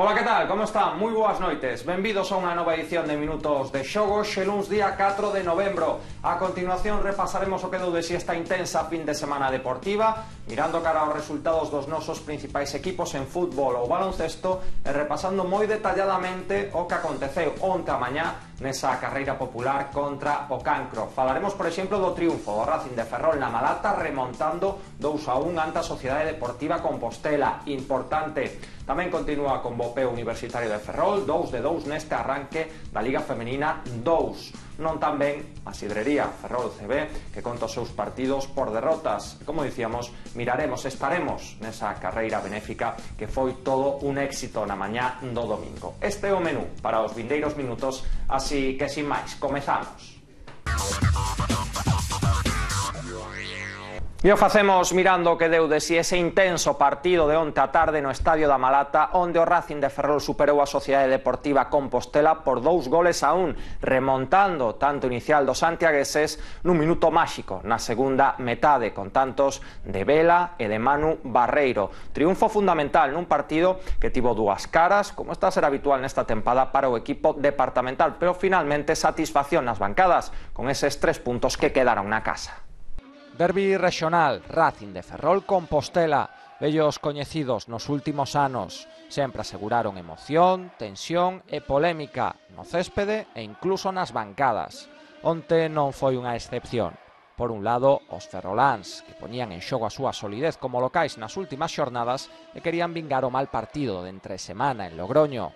Ola, que tal? Como están? Moi boas noites. Benvidos a unha nova edición de Minutos de Xogo, xeluns día 4 de novembro. A continuación repasaremos o que dou de si esta intensa fin de semana deportiva, mirando cara aos resultados dos nosos principais equipos en fútbol ou baloncesto e repasando moi detalladamente o que aconteceu onte mañá nesa carreira popular contra o cancro. Falaremos, por exemplo, do triunfo do Racing de Ferrol na Malata remontando 2 a 1 ante a Sociedade Deportiva Compostela. Importante. Tamén continúa con Bopeo Universitario de Ferrol, 2 de 2 neste arranque da Liga Femenina 2 non tan ben a sidrería Ferrol CB que conta os seus partidos por derrotas. Como dicíamos, miraremos, estaremos nesa carreira benéfica que foi todo un éxito na mañá do domingo. Este é o menú para os vindeiros minutos, así que sin máis, comezamos. Música E o facemos mirando que deu de si ese intenso partido de onte a tarde no Estadio da Malata onde o Racing de Ferrol superou a Sociedade Deportiva Compostela por dous goles a un remontando tanto inicial dos santiagueses nun minuto máxico na segunda metade con tantos de Vela e de Manu Barreiro. Triunfo fundamental nun partido que tivo dúas caras como está a ser habitual nesta tempada para o equipo departamental pero finalmente satisfacción nas bancadas con eses tres puntos que quedaron na casa Derby rexional, Racing de Ferrol Compostela, vellos coñecidos nos últimos anos. Sempre aseguraron emoción, tensión e polémica no céspede e incluso nas bancadas. Onte non foi unha excepción. Por un lado, os ferroláns, que poñían en xogo a súa solidez como locais nas últimas xornadas e querían vingar o mal partido de entre semana en Logroño.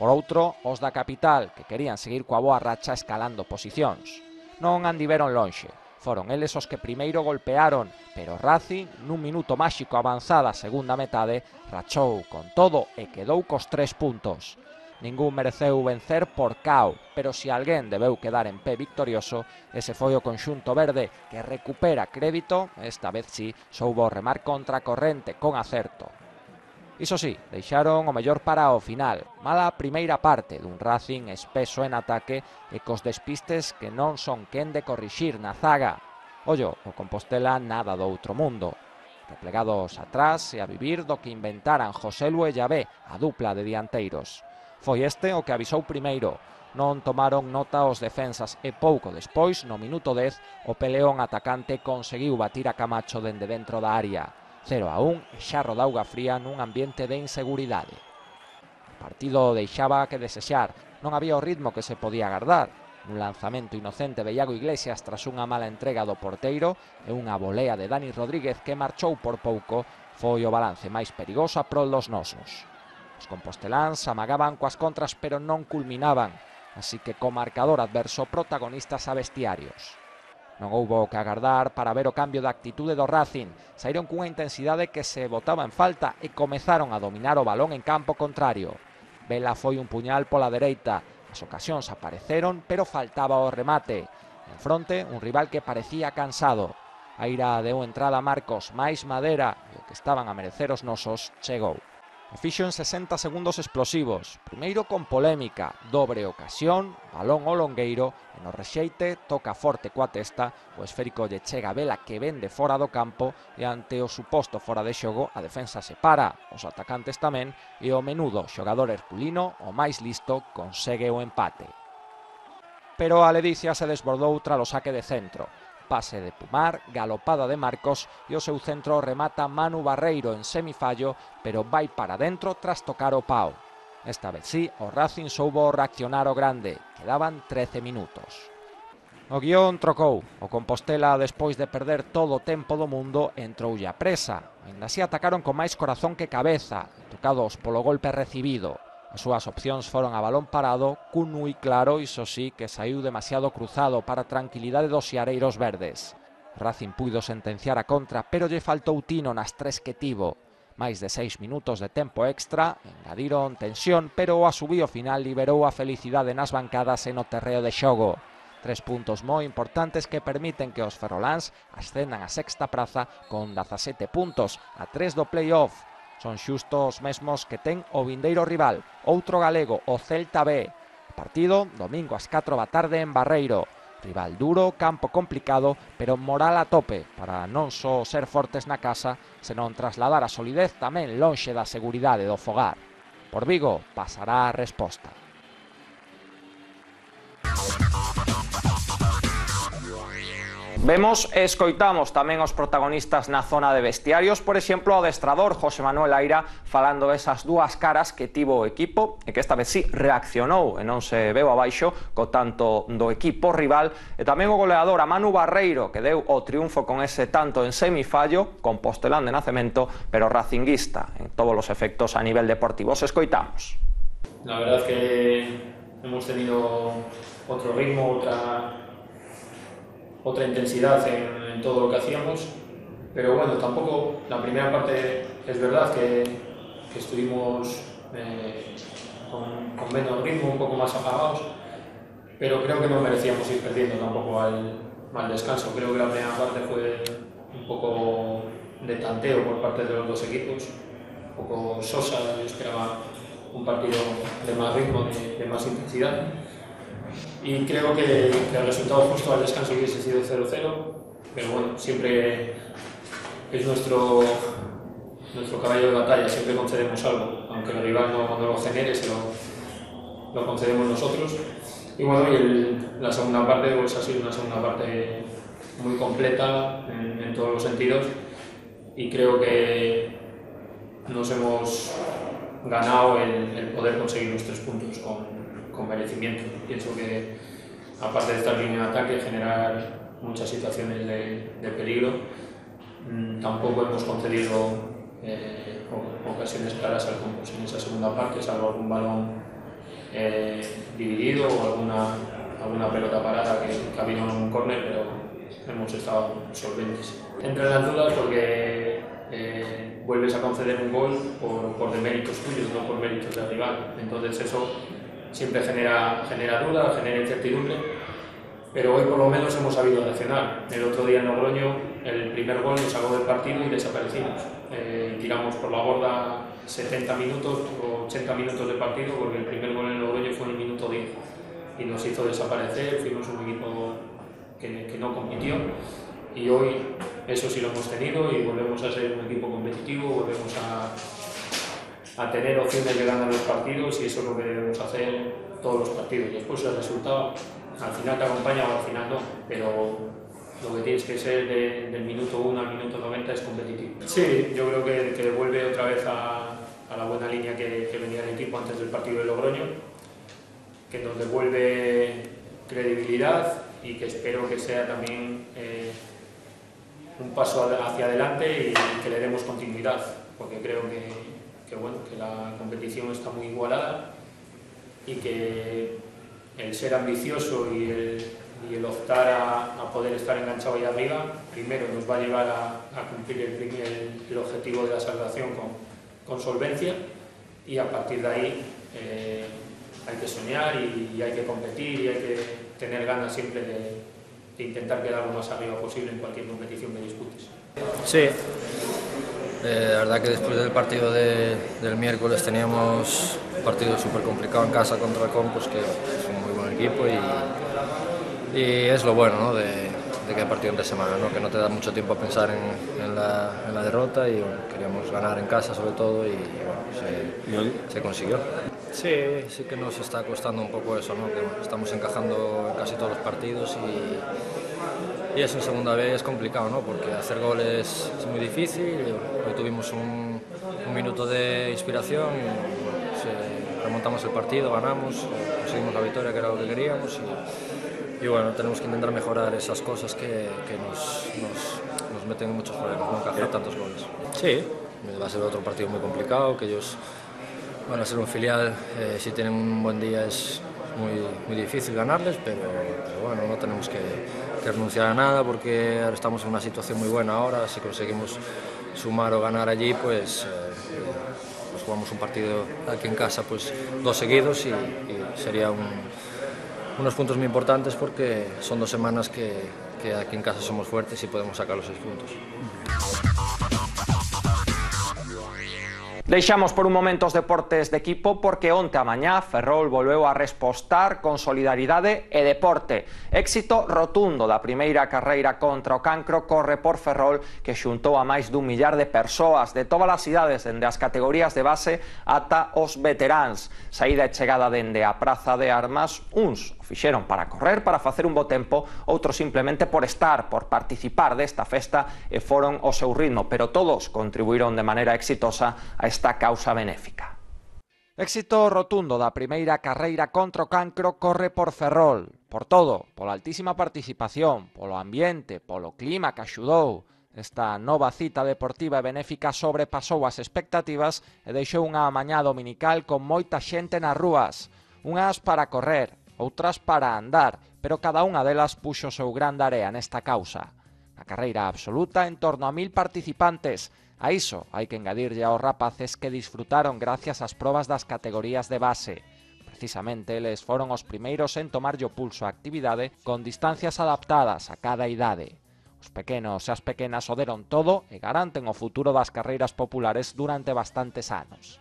Por outro, os da capital, que querían seguir coa boa racha escalando posicións. Non andiveron lonxe, foron eles os que primeiro golpearon, pero Racing, nun minuto máxico avanzada a segunda metade, rachou con todo e quedou cos tres puntos. Ningún mereceu vencer por cao, pero se alguén debeu quedar en pé victorioso, ese foi o conxunto verde que recupera crédito, esta vez sí, soubo remar contra corrente con acerto. Iso sí, deixaron o mellor para o final. Mala primeira parte dun Racing espeso en ataque e cos despistes que non son quen de corrixir na zaga. Ollo, o Compostela nada do outro mundo. Replegados atrás e a vivir do que inventaran José Lu e Llavé, a dupla de dianteiros. Foi este o que avisou primeiro. Non tomaron nota os defensas e pouco despois, no minuto 10, o peleón atacante conseguiu batir a Camacho dende dentro da área. 0 a 1 xa rodauga fría nun ambiente de inseguridade. O partido deixaba que desexar, non había o ritmo que se podía agardar. Un lanzamento inocente de Iago Iglesias tras unha mala entrega do porteiro e unha volea de Dani Rodríguez que marchou por pouco foi o balance máis perigoso a prol dos nosos. Os composteláns amagaban coas contras pero non culminaban, así que co marcador adverso protagonistas a bestiarios. Non houbo que agardar para ver o cambio de actitude do Racing. Saíron cunha intensidade que se botaba en falta e comezaron a dominar o balón en campo contrario. Vela foi un puñal pola dereita. As ocasións apareceron, pero faltaba o remate. En fronte, un rival que parecía cansado. Aira deu entrada a Marcos, máis Madera, e o que estaban a merecer os nosos chegou. E fixo en 60 segundos explosivos, primeiro con polémica, dobre ocasión, balón o longueiro, e no rexeite toca forte coa testa, o esférico lle chega a vela que vende fora do campo e ante o suposto fora de xogo a defensa se para, os atacantes tamén e o menudo xogador herculino, o máis listo, consegue o empate. Pero a Ledicia se desbordou tras o saque de centro, pase de Pumar, galopada de Marcos e o seu centro remata Manu Barreiro en semifallo, pero vai para dentro tras tocar o pau. Esta vez sí, o Racing soubo reaccionar o grande. Quedaban 13 minutos. O guión trocou. O Compostela, despois de perder todo o tempo do mundo, entrou a presa. Ainda así atacaron con máis corazón que cabeza, tocados polo golpe recibido. As súas opcións foron a balón parado, cun nui claro, iso sí, que saiu demasiado cruzado para a tranquilidade dos xareiros verdes. Racing puido sentenciar a contra, pero lle faltou tino nas tres que tivo. Máis de seis minutos de tempo extra, engadiron tensión, pero o asubío final liberou a felicidade nas bancadas e no terreo de xogo. Tres puntos moi importantes que permiten que os ferroláns ascendan a sexta praza con 17 puntos, a tres do play-off, Son xusto os mesmos que ten o vindeiro rival, outro galego, o Celta B. Partido domingo ás 4 da tarde en Barreiro. Rival duro, campo complicado, pero moral a tope para non só ser fortes na casa, senón trasladar a solidez tamén lonxe da seguridade do fogar. Por Vigo pasará a resposta. Vemos e escoitamos tamén os protagonistas na zona de vestiarios, por exemplo, o adestrador José Manuel Aira falando desas dúas caras que tivo o equipo e que esta vez sí reaccionou e non se veu abaixo co tanto do equipo rival e tamén o goleador Amanu Barreiro que deu o triunfo con ese tanto en semifallo con Postelán de nacemento pero racinguista en todos os efectos a nivel deportivo. Os escoitamos. La verdad que hemos tenido otro ritmo, otra otra intensidad en, todo lo que hacíamos, pero bueno, tampoco la primera parte es verdad que, estuvimos eh, con, menos ritmo, un poco más apagados, pero creo que no merecíamos ir perdiendo tampoco al, al descanso. Creo que la primera parte fue un poco de tanteo por parte de los dos equipos, un poco sosa, yo esperaba un partido de más ritmo, de más intensidad y creo que, que, el resultado justo al descanso hubiese sido 0-0, pero bueno, siempre es nuestro, nuestro caballo de batalla, siempre concedemos algo, aunque el rival no, no lo genere, se lo, lo, concedemos nosotros. Y bueno, y el, la segunda parte pues, ha sido una segunda parte muy completa en, en todos los sentidos y creo que nos hemos ganado el, el poder conseguir los tres puntos con, con merecimiento. Pienso que, aparte de estar en línea de ataque, generar muchas situaciones de, de peligro, mmm, tampoco hemos concedido eh, ocasiones claras al Campos en esa segunda parte, salvo algún balón eh, dividido o alguna, alguna pelota parada que, que ha habido en un córner, pero hemos estado solventes. Entre las dudas porque eh, vuelves a conceder un gol por, por deméritos tuyos, no por méritos del rival. Entonces eso siempre genera, genera duda, genera incertidumbre, pero hoy por lo menos hemos sabido reaccionar. El otro día en Logroño el primer gol nos sacó del partido y desaparecimos. Eh, tiramos por la borda 70 minutos o 80 minutos de partido porque el primer gol en Logroño fue en el minuto 10 y nos hizo desaparecer, fuimos un equipo que, que no compitió y hoy eso sí lo hemos tenido y volvemos a ser un equipo competitivo, volvemos a, a tener opciones de ganar los partidos y eso es lo que debemos hacer todos los partidos. Después el resultado al final te acompaña o al final no, pero lo que tienes que ser de, del minuto 1 al minuto 90 es competitivo. Sí, yo creo que, que devuelve otra vez a, a la buena línea que, que, venía el equipo antes del partido de Logroño, que nos devuelve credibilidad y que espero que sea también eh, un paso hacia adelante y que le demos continuidad, porque creo que que, bueno, que la competición está muy igualada y que el ser ambicioso y el, y el optar a, a, poder estar enganchado ahí arriba, primero nos va a llevar a, cumplir el, el, objetivo de la salvación con, con, solvencia y a partir de ahí eh, hay que soñar y, y, hay que competir y hay que tener ganas siempre de, de intentar quedar lo más arriba posible en cualquier competición que disputes. Sí, Eh, la verdad que después del partido de, del miércoles teníamos un partido súper complicado en casa contra el Compos, que es un muy buen equipo y, y es lo bueno ¿no? de, de que hay partido entre semana, ¿no? que no te da mucho tiempo a pensar en, en, la, en la, derrota y bueno, queríamos ganar en casa sobre todo y, y bueno, se, se, consiguió. Sí, sí que nos está costando un poco eso, ¿no? que estamos encajando en casi todos los partidos y y eso en segunda vez es complicado, ¿no? porque hacer goles es muy difícil. Hoy tuvimos un, un minuto de inspiración, y, remontamos el partido, ganamos, conseguimos la victoria que era lo que queríamos y, y bueno, tenemos que intentar mejorar esas cosas que, que nos, nos, nos, meten en muchos problemas, no hacer tantos goles. Sí, va a ser otro partido muy complicado, que ellos van a ser un filial, eh, si tienen un buen día es muy, muy difícil ganarles, pero, pero bueno, no tenemos que que renunciar a nada porque estamos en una situación muy buena ahora, si conseguimos sumar o ganar allí, pues, eh, pues jugamos un partido aquí en casa, pues dos seguidos y, y sería un, unos puntos muy importantes porque son dos semanas que, que aquí en casa somos fuertes y podemos sacar los seis puntos. Deixamos por un momento os deportes de equipo porque onte a mañá Ferrol volveu a respostar con solidaridade e deporte. Éxito rotundo da primeira carreira contra o cancro corre por Ferrol que xuntou a máis dun millar de persoas de todas as cidades dende as categorías de base ata os veteráns. Saída e chegada dende a Praza de Armas, uns fixeron para correr, para facer un bo tempo, outros simplemente por estar, por participar desta festa e foron o seu ritmo, pero todos contribuíron de maneira exitosa a esta causa benéfica. Éxito rotundo da primeira carreira contra o cancro corre por Ferrol. Por todo, pola altísima participación, polo ambiente, polo clima que axudou. Esta nova cita deportiva e benéfica sobrepasou as expectativas e deixou unha mañá dominical con moita xente nas rúas. Unhas para correr, outras para andar, pero cada unha delas puxo o seu gran area nesta causa. A carreira absoluta en torno a mil participantes. A iso hai que engadirlle aos rapaces que disfrutaron gracias ás probas das categorías de base. Precisamente, eles foron os primeiros en tomarlle o pulso á actividade con distancias adaptadas a cada idade. Os pequenos e as pequenas o deron todo e garanten o futuro das carreiras populares durante bastantes anos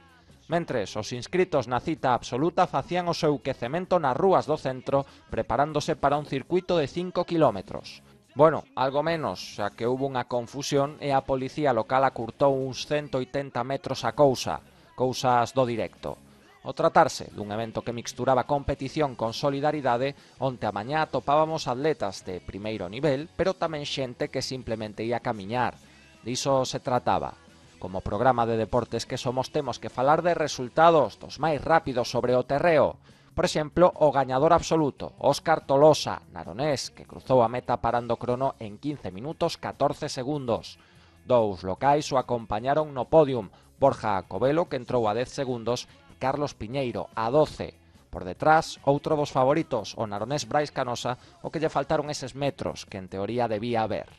mentres os inscritos na cita absoluta facían o seu quecemento nas rúas do centro preparándose para un circuito de 5 kilómetros. Bueno, algo menos, xa que houve unha confusión e a policía local acurtou uns 180 metros a cousa, cousas do directo. O tratarse dun evento que mixturaba competición con solidaridade, onte a mañá topábamos atletas de primeiro nivel, pero tamén xente que simplemente ia camiñar. Diso se trataba. Como programa de deportes que somos temos que falar de resultados dos máis rápidos sobre o terreo. Por exemplo, o gañador absoluto, Óscar Tolosa, naronés, que cruzou a meta parando crono en 15 minutos 14 segundos. Dous locais o acompañaron no podium, Borja Covelo, que entrou a 10 segundos, e Carlos Piñeiro, a 12. Por detrás, outro dos favoritos, o naronés Brais Canosa, o que lle faltaron eses metros que en teoría debía haber.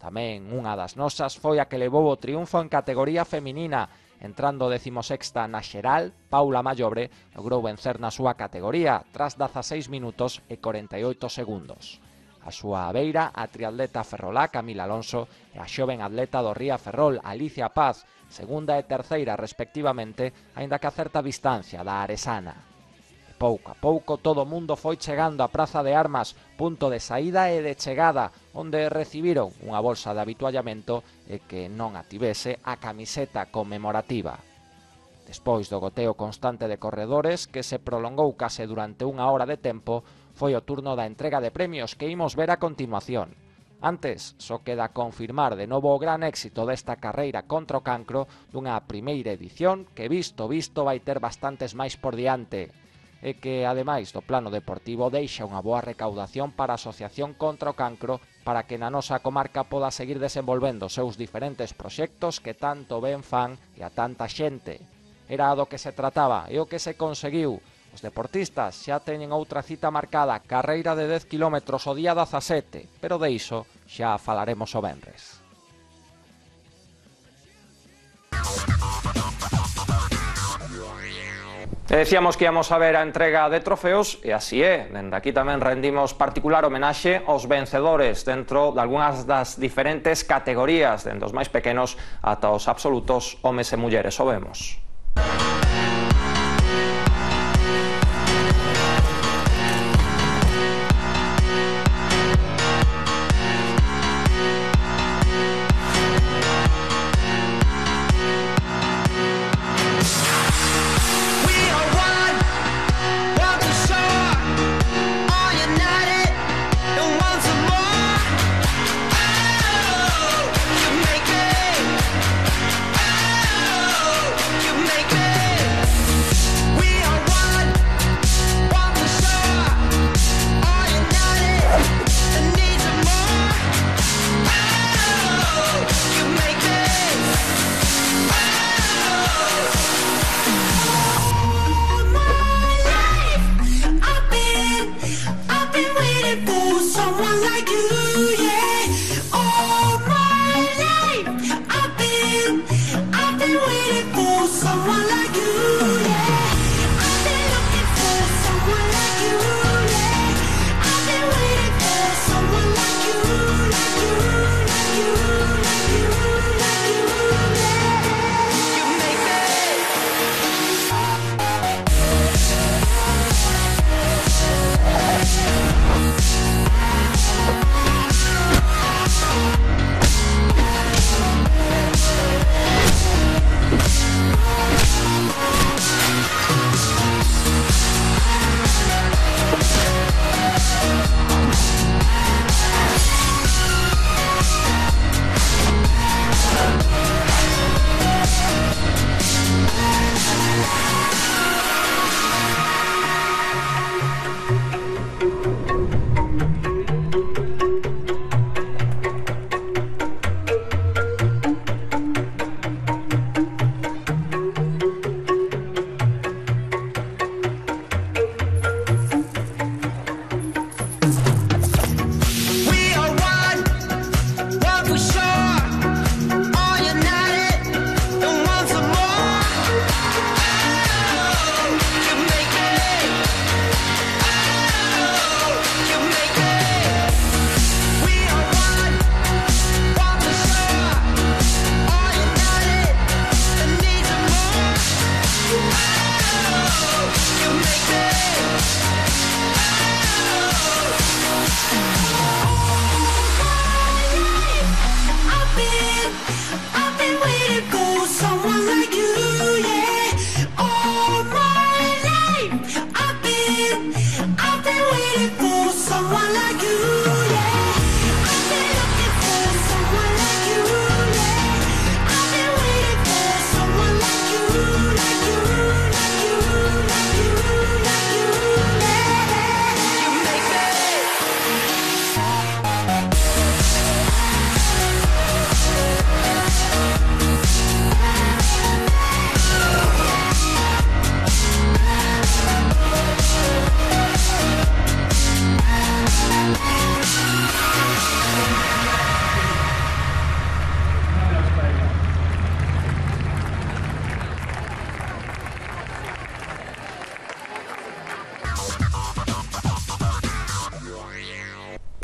Tamén unha das nosas foi a que levou o triunfo en categoría feminina. Entrando decimosexta na xeral, Paula Mayobre logrou vencer na súa categoría tras 16 minutos e 48 segundos. A súa beira, a triatleta ferrolá Camila Alonso e a xoven atleta do Ría Ferrol, Alicia Paz, segunda e terceira respectivamente, aínda que a certa distancia da Aresana. Pouco a pouco todo o mundo foi chegando á Praza de Armas, punto de saída e de chegada, onde recibiron unha bolsa de habituallamento e que non ativese a camiseta conmemorativa. Despois do goteo constante de corredores, que se prolongou case durante unha hora de tempo, foi o turno da entrega de premios que imos ver a continuación. Antes, só queda confirmar de novo o gran éxito desta carreira contra o cancro dunha primeira edición que visto visto vai ter bastantes máis por diante e que, ademais do plano deportivo, deixa unha boa recaudación para a Asociación contra o Cancro para que na nosa comarca poda seguir desenvolvendo seus diferentes proxectos que tanto ben fan e a tanta xente. Era do que se trataba e o que se conseguiu. Os deportistas xa teñen outra cita marcada, carreira de 10 km o día 17, pero de iso xa falaremos o venres. E decíamos que íamos a ver a entrega de trofeos e así é, dende aquí tamén rendimos particular homenaxe aos vencedores dentro de algunhas das diferentes categorías, dende os máis pequenos ata os absolutos homes e mulleres, o vemos. been waiting for someone like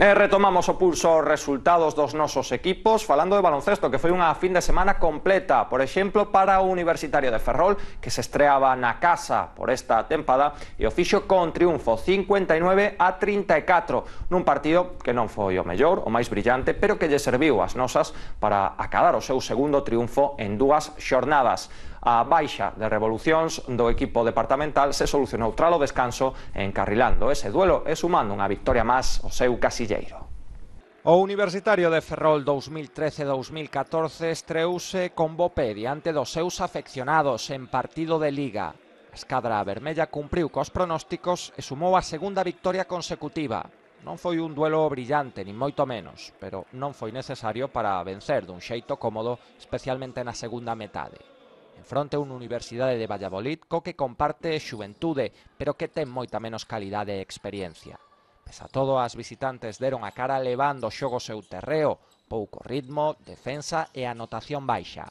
E retomamos o pulso resultados dos nosos equipos falando de baloncesto que foi unha fin de semana completa por exemplo para o Universitario de Ferrol que se estreaba na casa por esta tempada e o fixo con triunfo 59 a 34 nun partido que non foi o mellor, o máis brillante pero que lle serviu as nosas para acadar o seu segundo triunfo en dúas xornadas A baixa de revolucións do equipo departamental se solucionou tralo descanso encarrilando ese duelo e sumando unha victoria máis ao seu casilleiro. O Universitario de Ferrol 2013-2014 estreouse con Bopé diante dos seus afeccionados en partido de Liga. A escadra vermella cumpriu cos pronósticos e sumou a segunda victoria consecutiva. Non foi un duelo brillante, nin moito menos, pero non foi necesario para vencer dun xeito cómodo, especialmente na segunda metade. Enfronte unha Universidade de Valladolid co que comparte xuventude, pero que ten moita menos calidade e experiencia. Pesa todo, as visitantes deron a cara levando o xogo seu terreo, pouco ritmo, defensa e anotación baixa.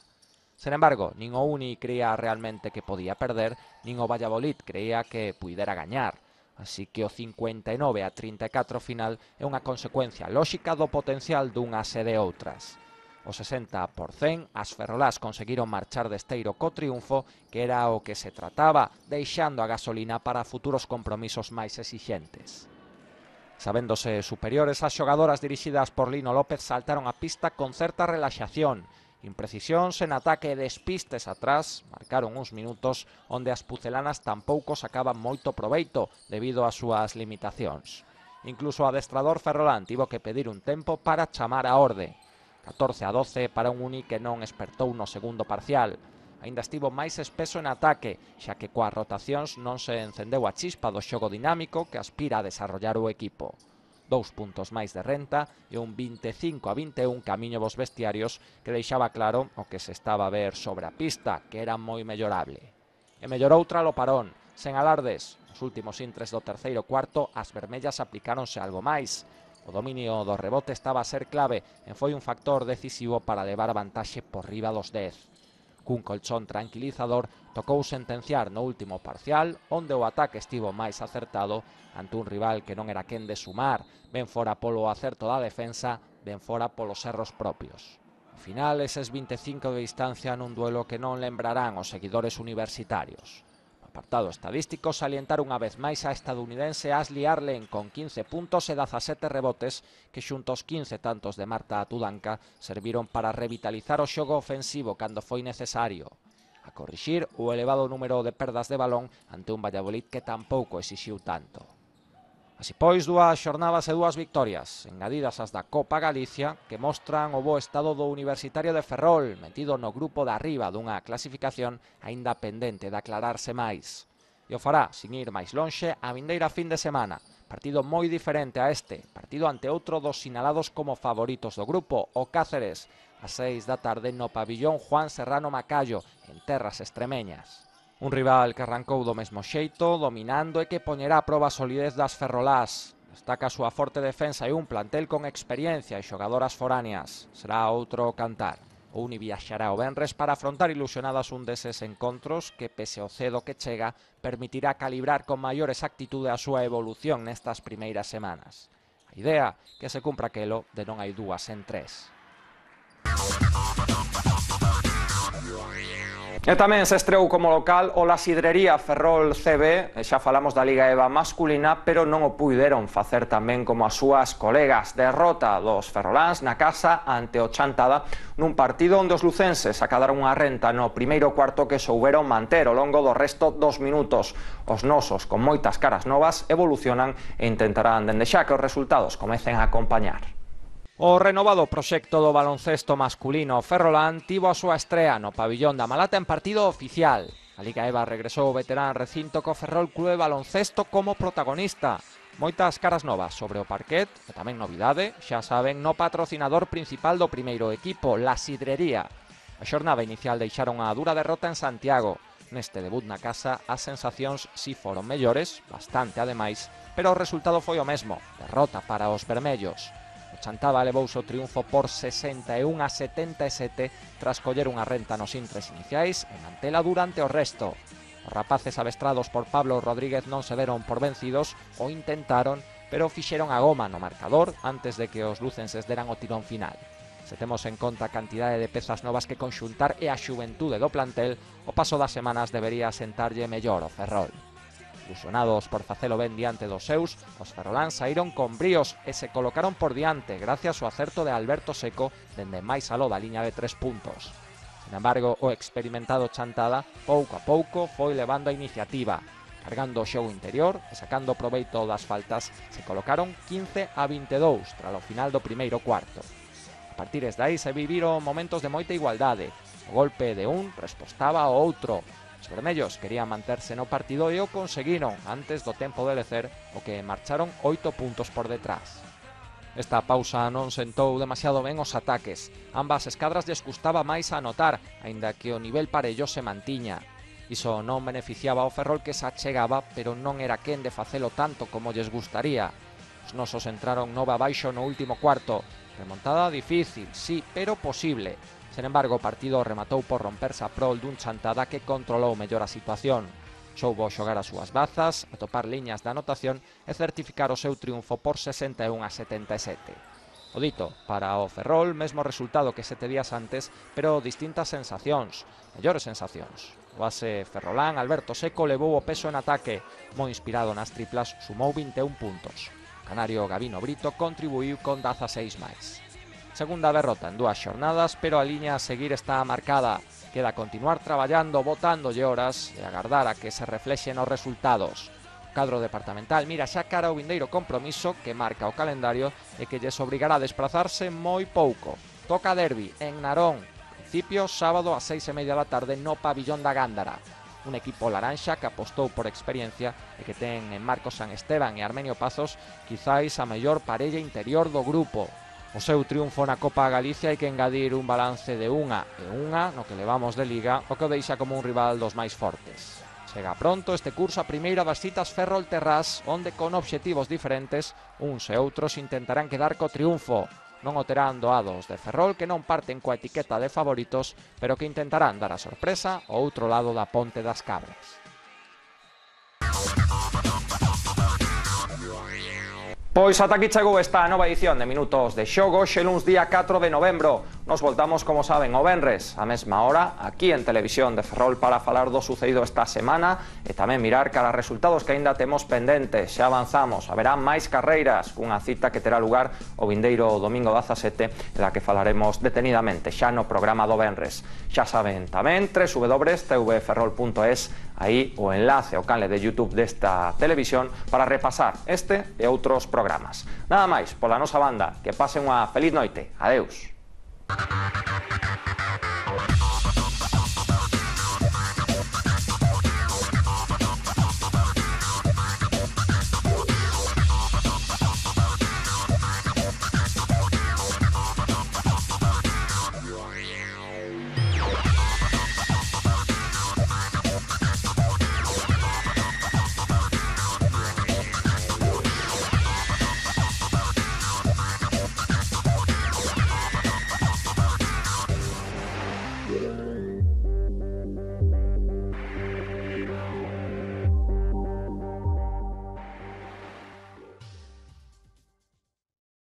Sen embargo, nin o Uni creía realmente que podía perder, nin o Valladolid creía que puidera gañar. Así que o 59 a 34 final é unha consecuencia lóxica do potencial dunha e de outras o 60%. As ferrolás conseguiron marchar de Esteiro co triunfo, que era o que se trataba, deixando a gasolina para futuros compromisos máis exixentes. Sabéndose superiores, as xogadoras dirixidas por Lino López saltaron a pista con certa relaxación, Imprecisións en ataque e despistes atrás marcaron uns minutos onde as pucelanas tampouco sacaban moito proveito debido ás súas limitacións. Incluso o adestrador Ferrolán tivo que pedir un tempo para chamar a orde. 14 a 12 para un Uni que non espertou no segundo parcial. Ainda estivo máis espeso en ataque, xa que coas rotacións non se encendeu a chispa do xogo dinámico que aspira a desarrollar o equipo. Dous puntos máis de renta e un 25 a 21 camiño vos vestiarios que deixaba claro o que se estaba a ver sobre a pista, que era moi mellorable. E mellorou tralo parón, sen alardes. Os últimos intres do terceiro cuarto, as vermellas aplicáronse algo máis, O dominio do rebote estaba a ser clave e foi un factor decisivo para levar a vantaxe por riba dos 10. Cun colchón tranquilizador tocou sentenciar no último parcial, onde o ataque estivo máis acertado ante un rival que non era quen de sumar, ben fora polo acerto da defensa, ben fora polos erros propios Ao final eses 25 de distancia nun duelo que non lembrarán os seguidores universitarios apartado estadístico, salientar unha vez máis a estadounidense Ashley Arlen con 15 puntos e 17 rebotes que xuntos 15 tantos de Marta Atudanca serviron para revitalizar o xogo ofensivo cando foi necesario a corrixir o elevado número de perdas de balón ante un Valladolid que tampouco exixiu tanto. Así pois, dúas xornadas e dúas victorias, engadidas as da Copa Galicia, que mostran o bo estado do Universitario de Ferrol, metido no grupo de arriba dunha clasificación aínda pendente de aclararse máis. E o fará, sin ir máis lonxe, a vindeira fin de semana. Partido moi diferente a este, partido ante outro dos sinalados como favoritos do grupo, o Cáceres, a seis da tarde no pabillón Juan Serrano Macallo, en terras extremeñas. Un rival que arrancou do mesmo xeito, dominando e que poñerá a proba a solidez das ferrolás. Destaca a súa forte defensa e un plantel con experiencia e xogadoras foráneas. Será outro cantar. O Uni viaxará o Benres para afrontar ilusionadas un deses encontros que, pese ao cedo que chega, permitirá calibrar con maior exactitude a súa evolución nestas primeiras semanas. A idea que se cumpra aquelo de non hai dúas en tres. E tamén se estreou como local o La Sidrería Ferrol CB, eh, xa falamos da Liga EVA masculina, pero non o puideron facer tamén como as súas colegas. Derrota dos ferroláns na casa ante o Chantada nun partido onde os lucenses acadaron unha renta no primeiro cuarto que souberon manter ao longo do resto dos minutos. Os nosos, con moitas caras novas, evolucionan e intentarán dende xa que os resultados comecen a acompañar. O renovado proxecto do baloncesto masculino Ferrolán tivo a súa estrea no pabillón da Malata en partido oficial. A Liga Eva regresou o veterán recinto co Ferrol Clube Baloncesto como protagonista. Moitas caras novas sobre o parquet e tamén novidade, xa saben, no patrocinador principal do primeiro equipo, la Sidrería. A xornada inicial deixaron a dura derrota en Santiago. Neste debut na casa as sensacións si foron mellores, bastante ademais, pero o resultado foi o mesmo, derrota para os vermellos. O Chantada levouse o triunfo por 61 a 77 tras coller unha renta nos intres iniciais e mantela durante o resto. Os rapaces avestrados por Pablo Rodríguez non se veron por vencidos ou intentaron, pero fixeron a goma no marcador antes de que os lucenses deran o tirón final. Se temos en conta a cantidade de pezas novas que conxuntar e a xuventude do plantel, o paso das semanas debería sentarlle mellor o Ferrol ilusionados por facelo ben diante dos seus, os ferroláns saíron con bríos e se colocaron por diante gracias ao acerto de Alberto Seco dende máis aló da liña de tres puntos. Sin embargo, o experimentado Chantada pouco a pouco foi levando a iniciativa. Cargando o xogo interior e sacando proveito das faltas, se colocaron 15 a 22 tras o final do primeiro cuarto. A partir dais se viviron momentos de moita igualdade. O golpe de un respostaba ao outro, Os vermellos querían manterse no partido e o conseguiron antes do tempo de lecer o que marcharon oito puntos por detrás. Esta pausa non sentou demasiado ben os ataques. Ambas escadras lles custaba máis anotar, aínda que o nivel parello se mantiña. Iso non beneficiaba ao Ferrol que se achegaba, pero non era quen de facelo tanto como lles gustaría. Os nosos entraron nova abaixo no último cuarto. Remontada difícil, sí, pero posible. Sen embargo, o partido rematou por romperse a prol dun chantada que controlou mellor a situación. Soubo xogar as súas bazas, atopar liñas da anotación e certificar o seu triunfo por 61 a 77. O dito, para o Ferrol, mesmo resultado que sete días antes, pero distintas sensacións, mellores sensacións. O base ferrolán, Alberto Seco, levou o peso en ataque. Moi inspirado nas triplas, sumou 21 puntos. O canario Gabino Brito contribuiu con 16 máis. Segunda derrota en dúas xornadas, pero a liña a seguir está marcada. Queda continuar traballando, botándolle horas e agardar a que se reflexen os resultados. O cadro departamental mira xa cara o vindeiro compromiso que marca o calendario e que lles obrigará a desplazarse moi pouco. Toca derbi en Narón, principio sábado a seis e media da tarde no pabillón da Gándara. Un equipo laranxa que apostou por experiencia e que ten en Marcos San Esteban e Armenio Pazos quizáis a mellor parella interior do grupo. O seu triunfo na Copa Galicia hai que engadir un balance de unha e unha no que levamos de Liga, o que o deixa como un rival dos máis fortes. Chega pronto este curso a primeira das citas Ferrol Terrás, onde con obxectivos diferentes, uns e outros intentarán quedar co triunfo. Non o terán doados de Ferrol que non parten coa etiqueta de favoritos, pero que intentarán dar a sorpresa ao outro lado da Ponte das Cabras. Pois ata aquí chegou esta nova edición de Minutos de Xogo xe luns día 4 de novembro. Nos voltamos, como saben, o Benres, a mesma hora, aquí en Televisión de Ferrol para falar do sucedido esta semana e tamén mirar cara resultados que aínda temos pendentes. Xa avanzamos, haberá máis carreiras cunha cita que terá lugar o vindeiro domingo 17, da que falaremos detenidamente xa no programa do Benres. Xa saben tamén www.tvferrol.es aí o enlace ao canle de YouTube desta televisión para repasar este e outros programas. Nada máis, pola nosa banda, que pasen unha feliz noite. Adeus. ハハハハハ!